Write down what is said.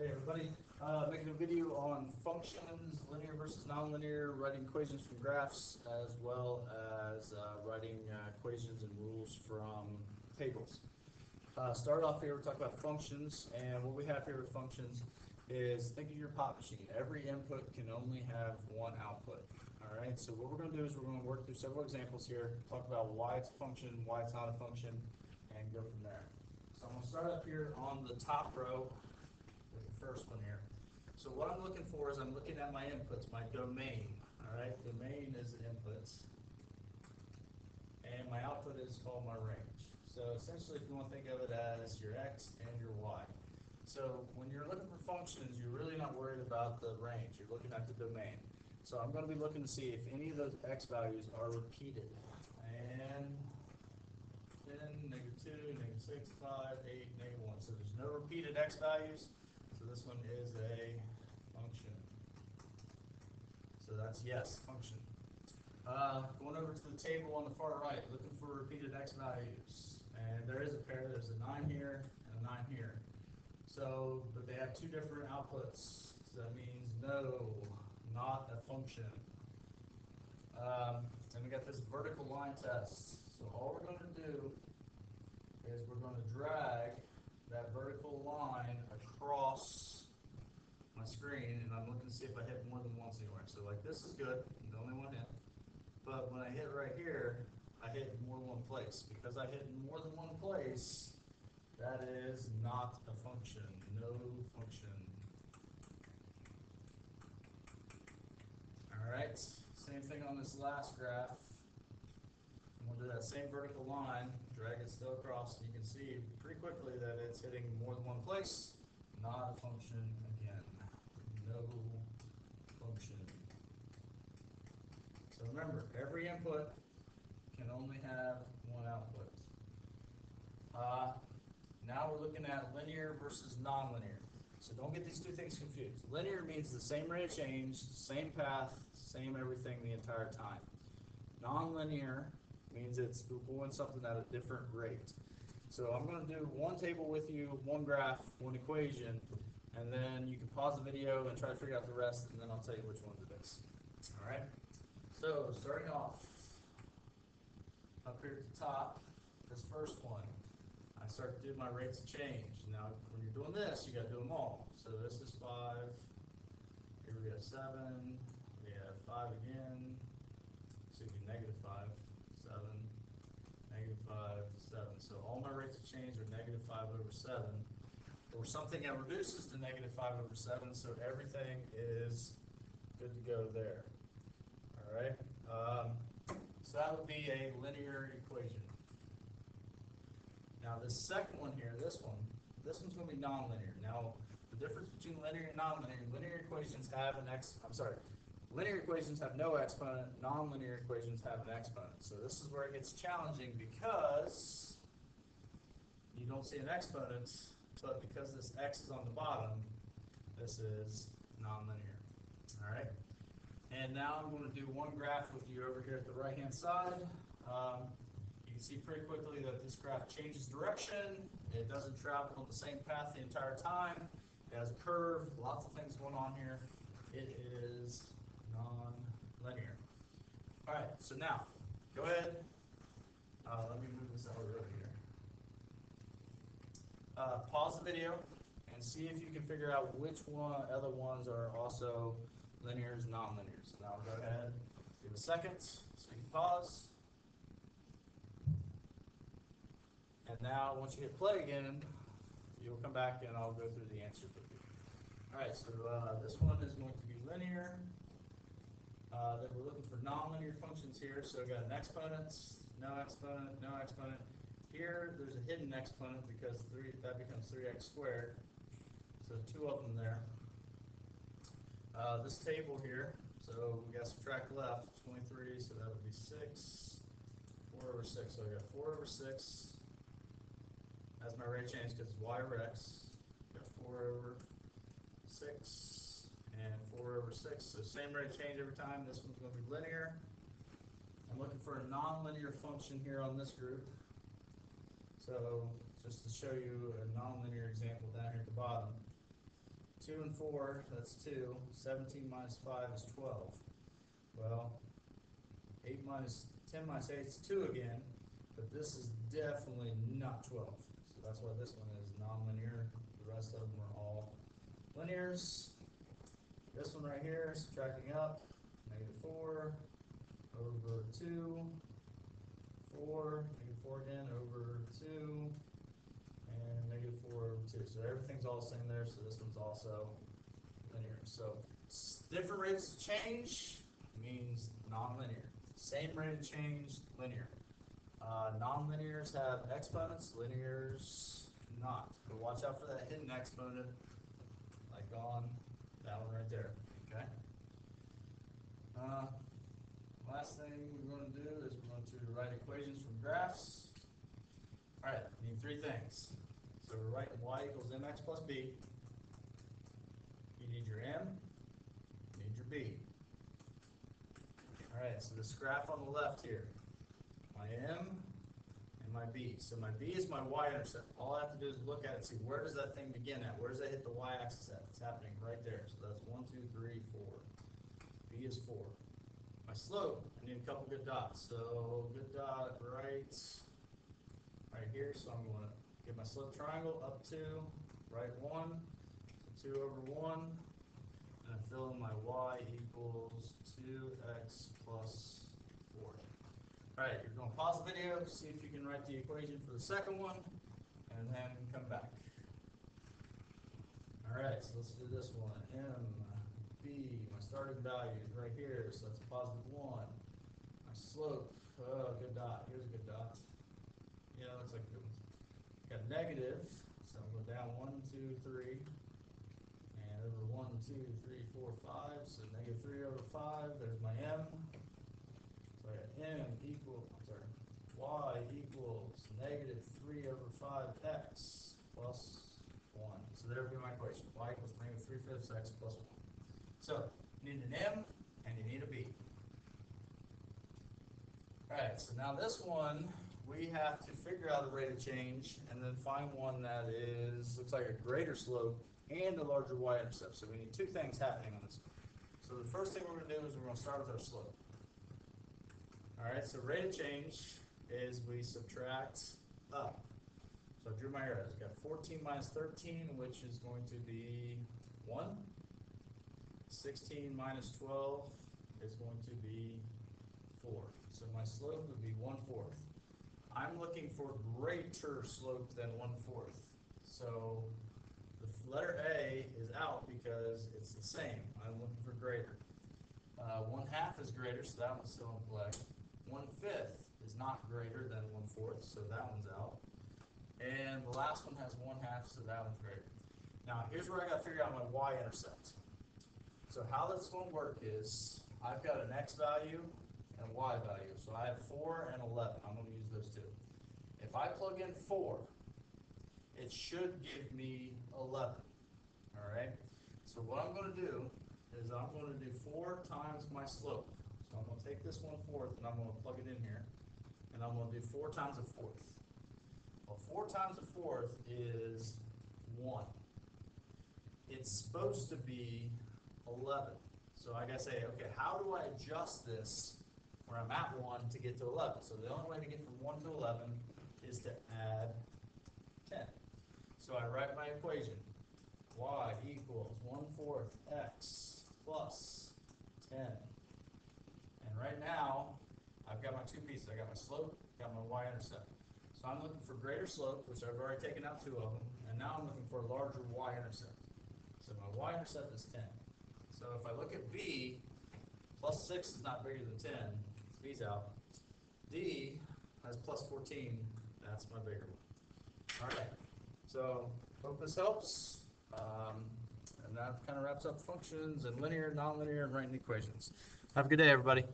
Hey everybody, uh, making a video on functions, linear versus nonlinear, writing equations from graphs, as well as uh, writing uh, equations and rules from tables. Uh, start off here, we're talking about functions, and what we have here with functions is think of your pop machine. Every input can only have one output. All right, so what we're going to do is we're going to work through several examples here, talk about why it's a function, why it's not a function, and go from there. So I'm going to start up here on the top row first one here. So what I'm looking for is I'm looking at my inputs, my domain. All right, domain is the inputs, and my output is called my range. So essentially, if you want to think of it as your x and your y. So when you're looking for functions, you're really not worried about the range. You're looking at the domain. So I'm going to be looking to see if any of those x values are repeated. And 10, negative 2, negative 6, 5, 8, negative 1. So there's no repeated x values. This one is a function. So that's yes, function. Uh, going over to the table on the far right, looking for repeated x values. And there is a pair, there's a 9 here and a 9 here. So, but they have two different outputs. So that means no, not a function. Um, and we got this vertical line test. So all we're going to do is we're going to drag that vertical line across screen, and I'm looking to see if I hit more than once anywhere. So like this is good, the only one hit. But when I hit right here, I hit more than one place. Because I hit more than one place, that is not a function, no function. All right, same thing on this last graph. I'm gonna do that same vertical line, drag it still across, and you can see pretty quickly that it's hitting more than one place. Not a function no function. So remember, every input can only have one output. Uh, now we're looking at linear versus nonlinear. So don't get these two things confused. Linear means the same rate of change, same path, same everything the entire time. Nonlinear means it's going something at a different rate. So I'm going to do one table with you, one graph, one equation, and then you can pause the video and try to figure out the rest, and then I'll tell you which ones it is. All right? So starting off, up here at the top, this first one, I start to do my rates of change. Now, when you're doing this, you got to do them all. So this is five. Here we have seven. We have five again. Excuse me, negative five, seven, negative five, seven. So all my rates of change are negative five over seven. Or something that reduces to negative five over seven, so everything is good to go there. All right. Um, so that would be a linear equation. Now this second one here, this one, this one's going to be nonlinear. Now the difference between linear and nonlinear, linear equations have an x. I'm sorry, linear equations have no exponent. Nonlinear equations have an exponent. So this is where it gets challenging because you don't see an exponent, but because this x is on the bottom, this is nonlinear. All right. And now I'm going to do one graph with you over here at the right-hand side. Um, you can see pretty quickly that this graph changes direction. It doesn't travel on the same path the entire time. It has a curve, lots of things going on here. It is non-linear. All right, so now, go ahead. Uh, let me move this out of the road here. Uh, pause the video and see if you can figure out which one other ones are also linears, non-linears. Now go ahead, give a second, so you can pause. And now, once you hit play again, you'll come back and I'll go through the answers with you. All right, so uh, this one is going to be linear. Uh, then we're looking for nonlinear functions here. So we've got an exponent, no exponent, no exponent. Here, there's a hidden exponent because three that becomes 3x squared. So two of them there. Uh, this table here, so we got subtract left, 23, so that would be 6, 4 over 6. So I got 4 over 6 as my rate change because y over x. Got 4 over 6 and 4 over 6. So same rate change every time. This one's going to be linear. I'm looking for a nonlinear function here on this group. So just to show you a nonlinear example down here at the bottom, 2 and 4, that's 2. 17 minus 5 is 12. Well, 8 minus 10 minus 8 is 2 again, but this is definitely not 12. So that's why this one is nonlinear. The rest of them are all linears. This one right here, subtracting up, negative 4 over 2, 4, all the same there, so this one's also linear. So different rates of change means nonlinear. Same rate of change, linear. Uh, nonlinears have exponents, linears not. But watch out for that hidden exponent, like on that one right there, okay? Uh, last thing we're gonna do is we're going to write equations from graphs. Alright, need three things. So we're writing y equals mx plus b. You need your m, you need your b. Alright, so this graph on the left here, my m and my b. So my b is my y-intercept. All I have to do is look at it, and see where does that thing begin at? Where does that hit the y-axis at? It's happening right there. So that's one, two, three, four. b is four. My slope, I need a couple good dots. So good dot right, right here. So I'm gonna get my slope triangle up two, right one, two over one, and I fill in my y equals two x plus four. Alright, you're gonna pause the video, see if you can write the equation for the second one, and then come back. Alright, so let's do this one. M, B, my starting value is right here, so that's a positive one. My slope, oh, good dot, here's a good dot. Yeah, looks like a good one. Got negative, so I'm going down one, two, three. And over one, two, three, four, five, so negative three over five, there's my M. So I got M equal, I'm sorry, Y equals negative three over five X plus one. So there would be my equation, Y equals negative three fifths X plus one. So, you need an M and you need a B. Alright, so now this one, we have to figure out the rate of change and then find one that is, looks like a greater slope and a larger y-intercept. So we need two things happening on this. So the first thing we're gonna do is we're gonna start with our slope. Alright, so rate of change is we subtract up. So I drew my arrows, got fourteen minus thirteen, which is going to be one. Sixteen minus twelve is going to be four. So my slope would be one fourth. I'm looking for greater slope than one fourth. So the letter A is out because it's the same. I'm looking for greater. Uh, one half is greater, so that one's still in play. One fifth is not greater than one fourth, so that one's out. And the last one has one half, so that one's greater. Now, here's where I gotta figure out my y-intercept. So how this one work is, I've got an x value and a y value. So I have four and eleven. I'm gonna those two. If I plug in four, it should give me eleven. Alright? So what I'm gonna do is I'm gonna do four times my slope. So I'm gonna take this one fourth and I'm gonna plug it in here. And I'm gonna do four times a fourth. Well, four times a fourth is one. It's supposed to be eleven. So I gotta say, okay, how do I adjust this where I'm at 1 to get to 11. So the only way to get from 1 to 11 is to add 10. So I write my equation. y equals 1 fourth x plus 10. And right now, I've got my two pieces. i got my slope, got my y-intercept. So I'm looking for greater slope, which I've already taken out two of them, and now I'm looking for a larger y-intercept. So my y-intercept is 10. So if I look at b, plus 6 is not bigger than 10, these out. D has plus 14. That's my bigger one. All right. So hope this helps. Um, and that kind of wraps up functions and linear, nonlinear, and writing equations. Have a good day, everybody.